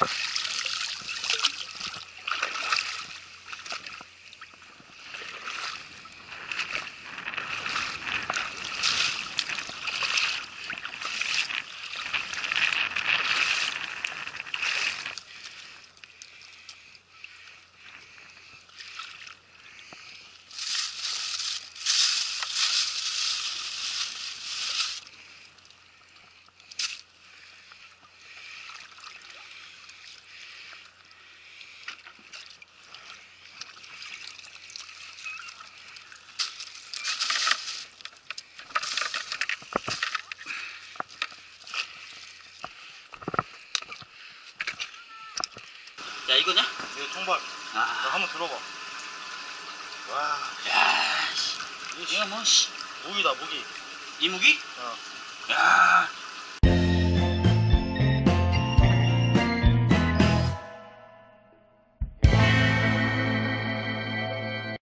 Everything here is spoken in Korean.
you 야 이거냐? 이거 통발. 너 아, 한번 들어봐. 와, 야, 씨. 이거 뭐 씨. 무기다 무기. 이 무기? 어. 야,